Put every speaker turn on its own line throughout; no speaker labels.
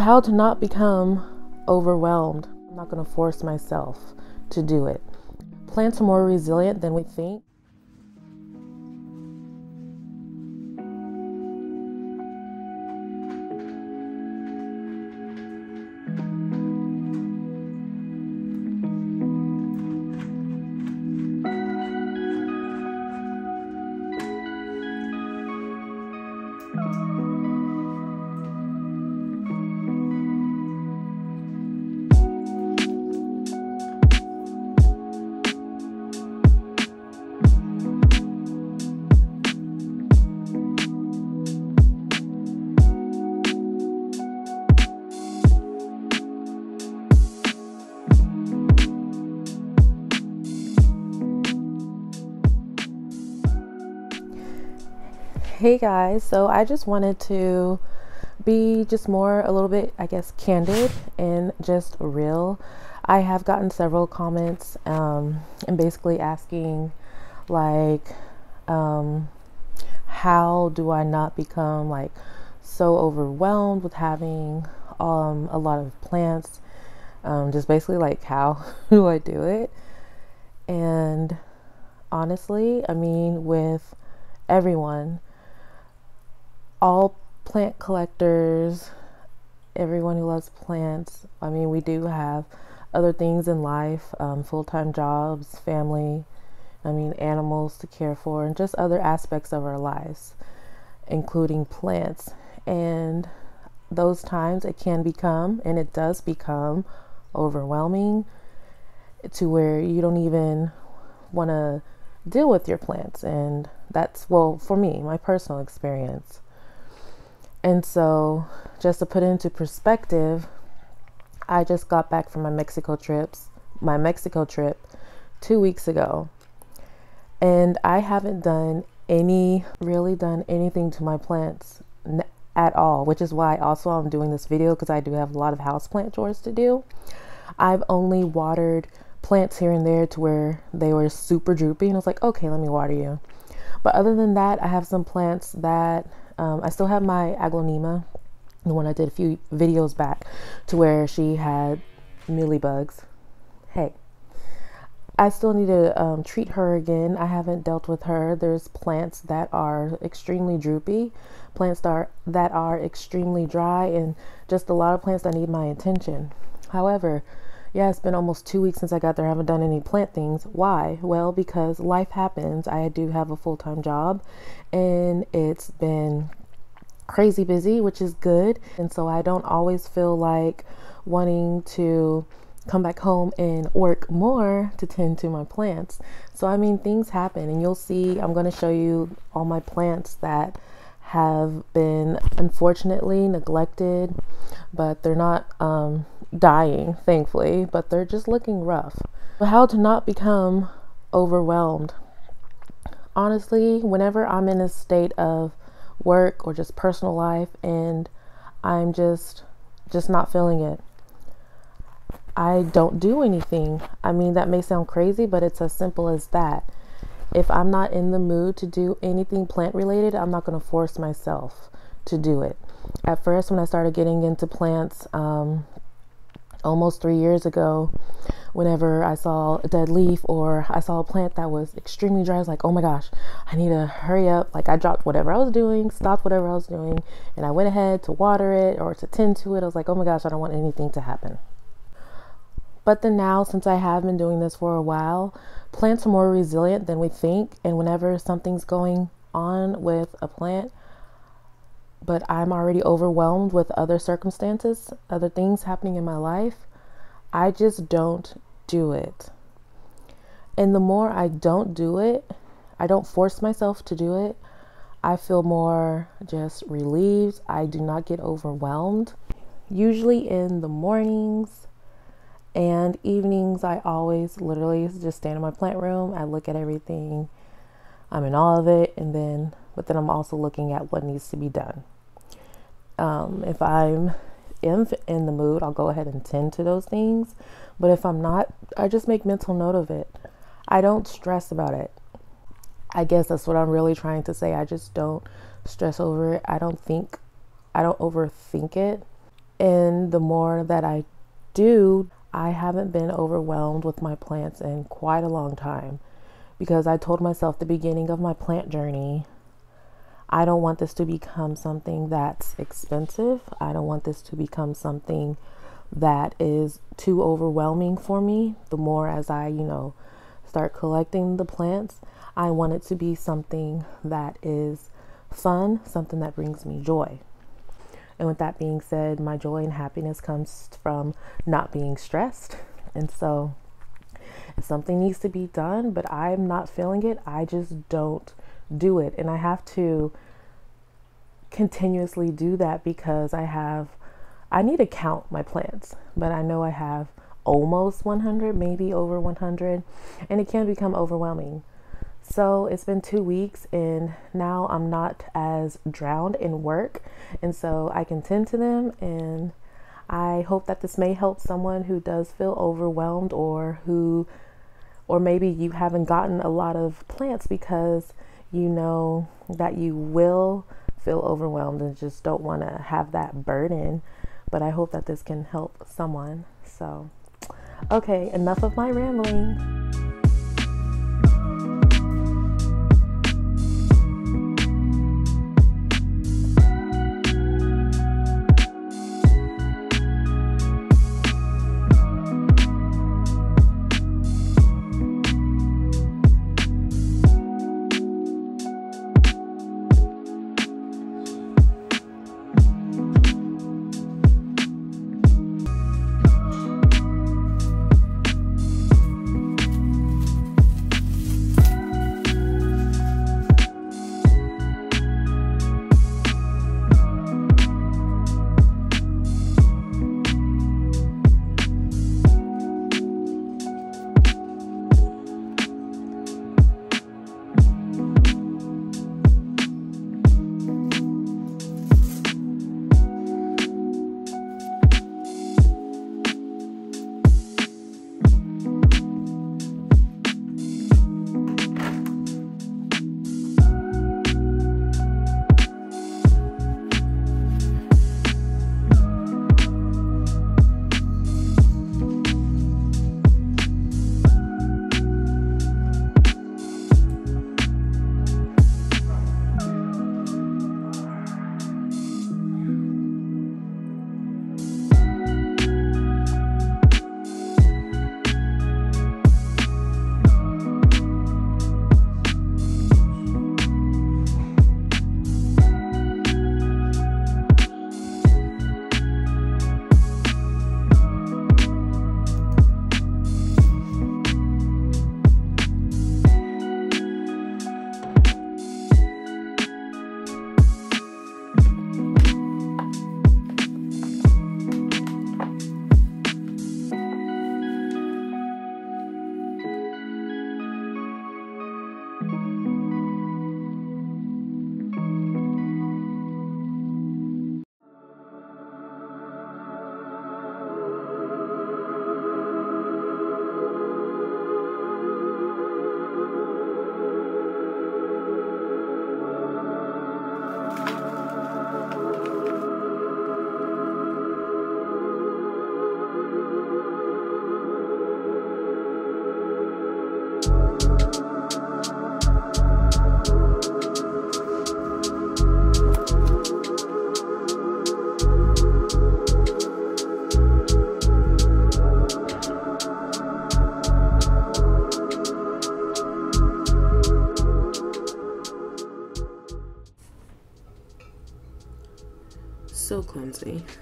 How to not become overwhelmed. I'm not going to force myself to do it. Plants are more resilient than we think. Hey guys, so I just wanted to be just more a little bit, I guess, candid and just real. I have gotten several comments um, and basically asking, like, um, how do I not become like so overwhelmed with having um, a lot of plants? Um, just basically, like, how do I do it? And honestly, I mean, with everyone all plant collectors, everyone who loves plants. I mean, we do have other things in life, um, full time jobs, family, I mean, animals to care for, and just other aspects of our lives, including plants. And those times it can become, and it does become, overwhelming to where you don't even want to deal with your plants. And that's, well, for me, my personal experience. And so, just to put into perspective, I just got back from my Mexico trips, my Mexico trip 2 weeks ago. And I haven't done any really done anything to my plants at all, which is why also I'm doing this video because I do have a lot of house plant chores to do. I've only watered plants here and there to where they were super droopy and I was like, "Okay, let me water you." But other than that, I have some plants that um, I still have my aglaonema, the one I did a few videos back, to where she had mealybugs. Hey, I still need to um, treat her again. I haven't dealt with her. There's plants that are extremely droopy, plants that are, that are extremely dry, and just a lot of plants that need my attention. However, yeah, it's been almost two weeks since I got there. I haven't done any plant things. Why? Well, because life happens. I do have a full time job and it's been crazy busy, which is good. And so I don't always feel like wanting to come back home and work more to tend to my plants. So, I mean, things happen, and you'll see. I'm going to show you all my plants that have been unfortunately neglected, but they're not um, dying, thankfully, but they're just looking rough. How to not become overwhelmed. Honestly, whenever I'm in a state of work or just personal life and I'm just just not feeling it, I don't do anything. I mean, that may sound crazy, but it's as simple as that. If I'm not in the mood to do anything plant related, I'm not going to force myself to do it. At first, when I started getting into plants, um, almost three years ago, whenever I saw a dead leaf or I saw a plant that was extremely dry, I was like, oh my gosh, I need to hurry up. Like I dropped whatever I was doing, stopped whatever I was doing, and I went ahead to water it or to tend to it. I was like, oh my gosh, I don't want anything to happen. But then now, since I have been doing this for a while, plants are more resilient than we think. And whenever something's going on with a plant, but I'm already overwhelmed with other circumstances, other things happening in my life, I just don't do it. And the more I don't do it, I don't force myself to do it, I feel more just relieved. I do not get overwhelmed. Usually in the mornings and evenings, I always literally just stand in my plant room. I look at everything, I'm in all of it, and then, but then I'm also looking at what needs to be done. Um, if I'm in, in the mood, I'll go ahead and tend to those things. But if I'm not, I just make mental note of it. I don't stress about it. I guess that's what I'm really trying to say. I just don't stress over it. I don't think, I don't overthink it. And the more that I do, I haven't been overwhelmed with my plants in quite a long time because I told myself the beginning of my plant journey I don't want this to become something that's expensive. I don't want this to become something that is too overwhelming for me. The more as I, you know, start collecting the plants, I want it to be something that is fun, something that brings me joy. And with that being said, my joy and happiness comes from not being stressed. And so if something needs to be done, but I'm not feeling it, I just don't do it. And I have to continuously do that because I have, I need to count my plants, but I know I have almost 100, maybe over 100, and it can become overwhelming. So it's been two weeks, and now I'm not as drowned in work, and so I can tend to them. And I hope that this may help someone who does feel overwhelmed or who, or maybe you haven't gotten a lot of plants because you know that you will feel overwhelmed and just don't want to have that burden. But I hope that this can help someone. So, okay, enough of my rambling.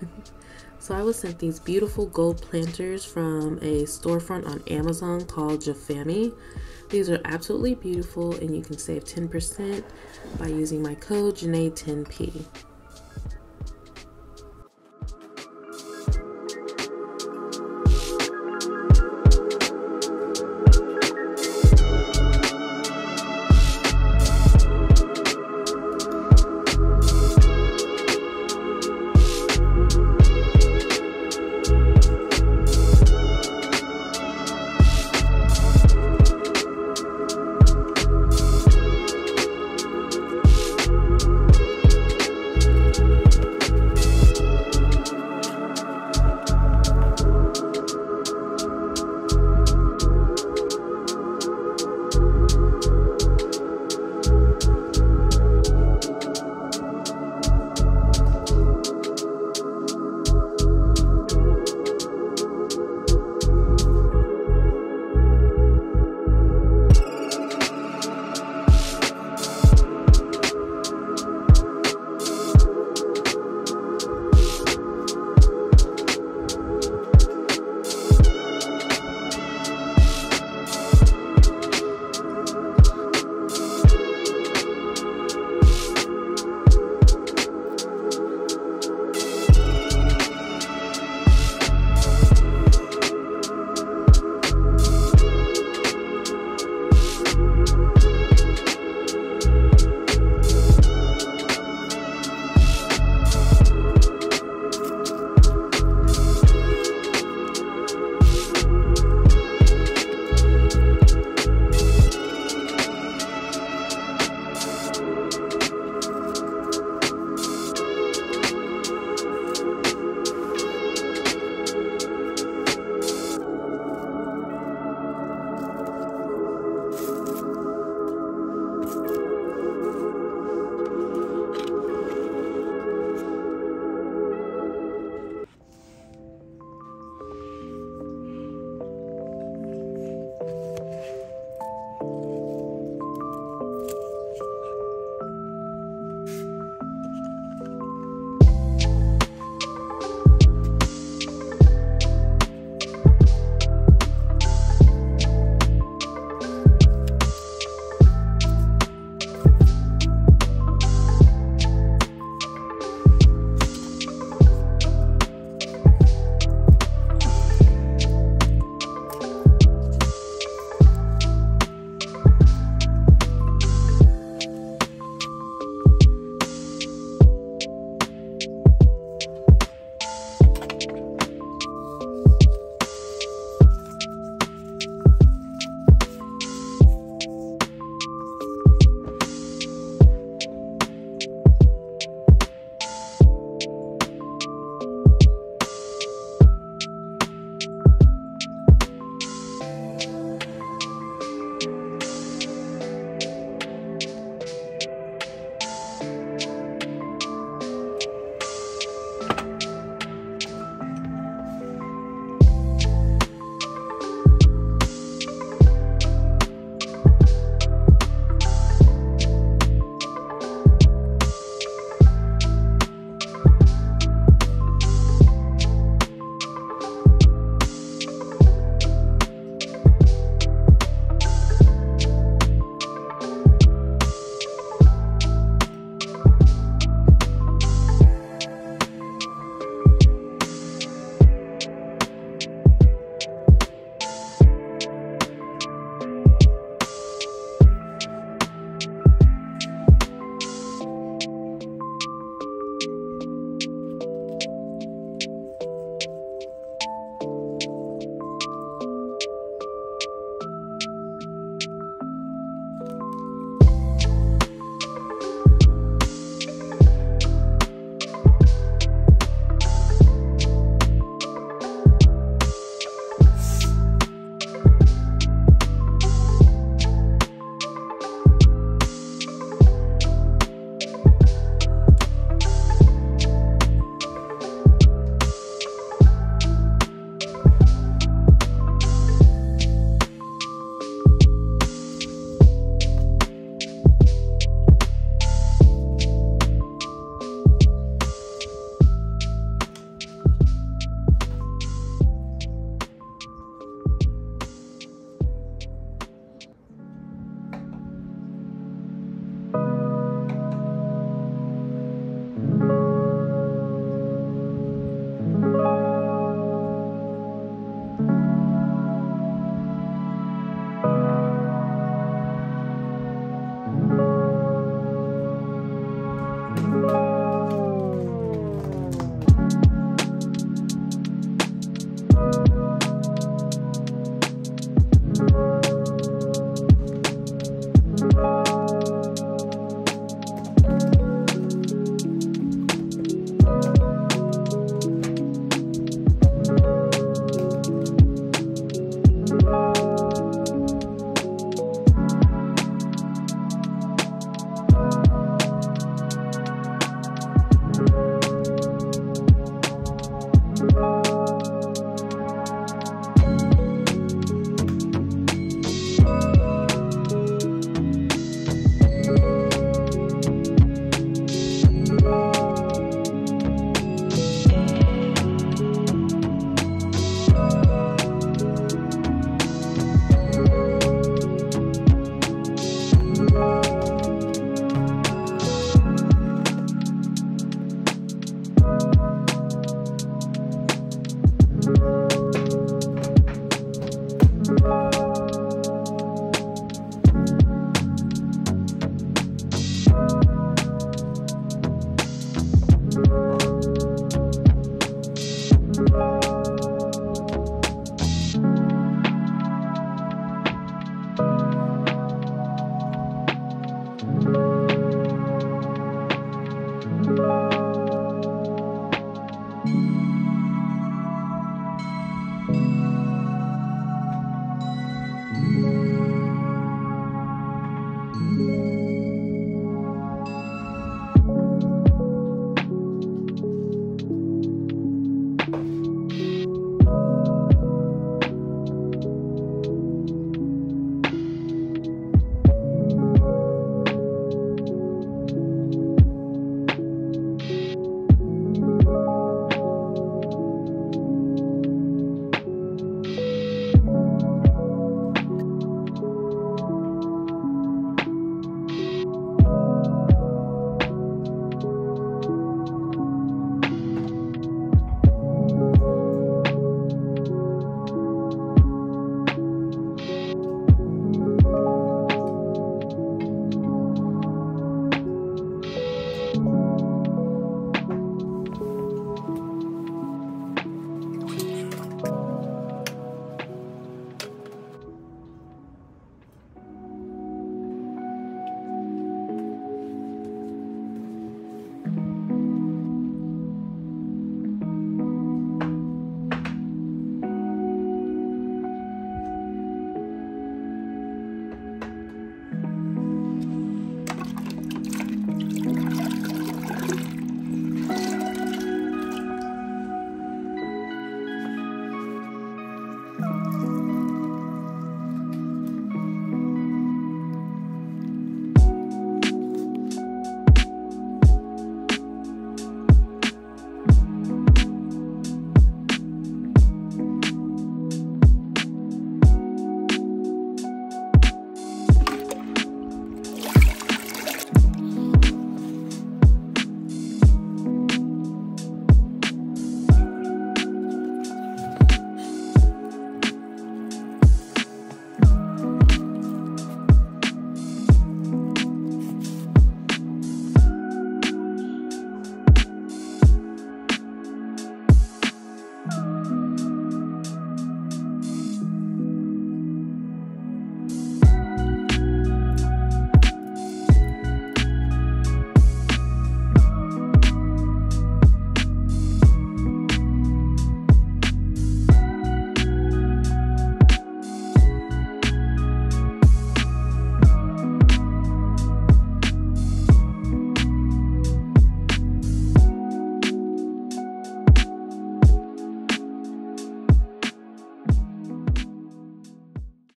so I was sent these beautiful gold planters from a storefront on Amazon called JOFAMY. These are absolutely beautiful and you can save 10% by using my code
Janee10P.